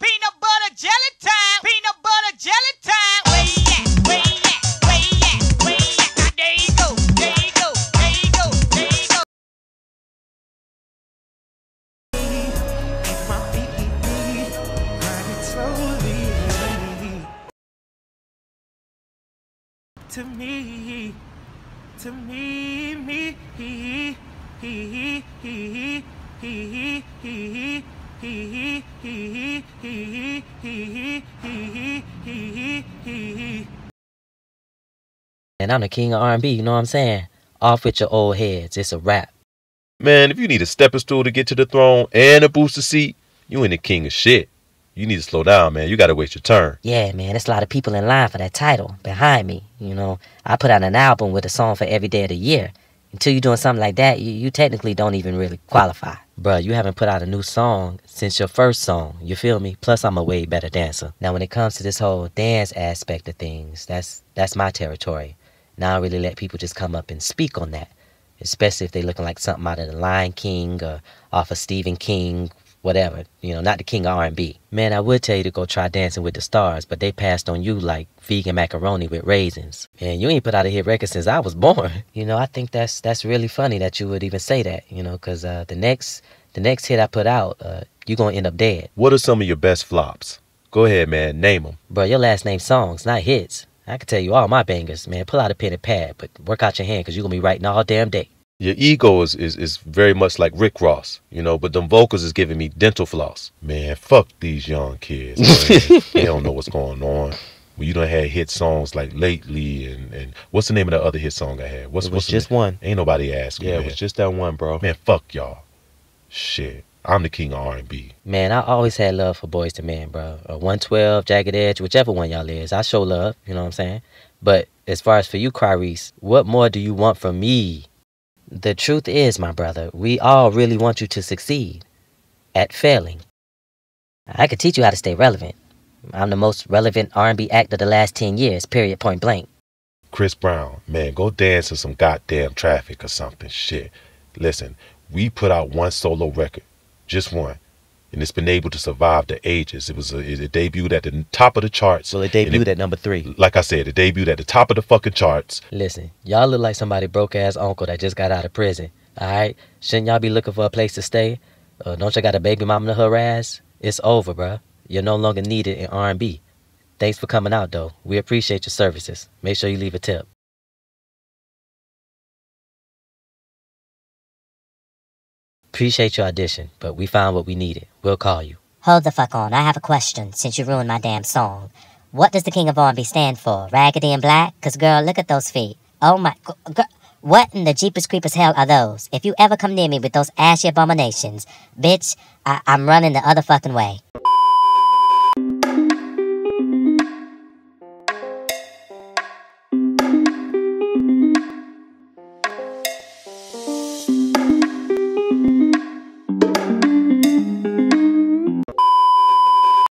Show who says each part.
Speaker 1: Peanut butter jelly time. Peanut butter jelly time. You at? You at? You at? You at? There you go. There you go. There you go. There you go.
Speaker 2: Grinding slowly to me, to me, me, he, he, he, he, he, he, he,
Speaker 3: And I'm the king of R&B, you know what I'm saying? Off with your old heads. It's a wrap.
Speaker 4: Man, if you need a stepping stool to get to the throne and a booster seat, you ain't the king of shit. You need to slow down, man. You gotta wait your turn.
Speaker 3: Yeah, man, there's a lot of people in line for that title behind me. You know, I put out an album with a song for every day of the year. Until you're doing something like that, you, you technically don't even really qualify. Bruh, you haven't put out a new song since your first song. You feel me? Plus, I'm a way better dancer. Now, when it comes to this whole dance aspect of things, that's that's my territory. Now I really let people just come up and speak on that, especially if they're looking like something out of the Lion King or off of Stephen King, whatever. You know, not the king of R&B. Man, I would tell you to go try Dancing with the Stars, but they passed on you like vegan macaroni with raisins. And you ain't put out a hit record since I was born. You know, I think that's that's really funny that you would even say that. You know, because uh, the next the next hit I put out, uh, you gonna end up dead.
Speaker 4: What are some of your best flops? Go ahead, man. Name them.
Speaker 3: Bro, your last name songs, not hits. I can tell you all my bangers, man. Pull out a pen and pad, but work out your hand because you're going to be writing all damn day.
Speaker 4: Your ego is, is, is very much like Rick Ross, you know, but them vocals is giving me dental floss. Man, fuck these young kids. they don't know what's going on. Well, you done had hit songs like lately, and, and what's the name of the other hit song I had? What's
Speaker 3: It was
Speaker 4: what's
Speaker 3: just
Speaker 4: name?
Speaker 3: one.
Speaker 4: Ain't nobody asking.
Speaker 5: Yeah, it was just that one, bro.
Speaker 4: man. Fuck y'all. Shit, I'm the king of R&B.
Speaker 3: Man, I always had love for Boyz II Men, bro. Uh, 112, Jagged Edge, whichever one y'all is. I show love, you know what I'm saying? But as far as for you, Clarice, what more do you want from me? The truth is, my brother, we all really want you to succeed at failing. I could teach you how to stay relevant. I'm the most relevant R&B act of the last 10 years, period, point blank.
Speaker 4: Chris Brown, man, go dance in some goddamn traffic or something. Shit. Listen, we put out one solo record, just one, and it's been able to survive the ages. It was a, it debuted at the top of the charts.
Speaker 5: So it debuted at number three.
Speaker 4: Like I said, it debuted at the top of the fucking charts.
Speaker 3: Listen, y'all look like somebody broke ass uncle that just got out of prison. Alright? Shouldn't y'all be looking for a place to stay? Uh, don't y'all got a baby mama to harass? It's over, bruh. You're no longer needed in R&B. Thanks for coming out, though. We appreciate your services. Make sure you leave a tip. Appreciate your audition, but we found what we needed. We'll call you.
Speaker 6: Hold the fuck on. I have a question since you ruined my damn song. What does the King of R&B stand for? Raggedy and black? Cause girl, look at those feet. Oh my, girl, what in the Jeepers Creepers hell are those? If you ever come near me with those ashy abominations, bitch, I- I'm running the other fucking way.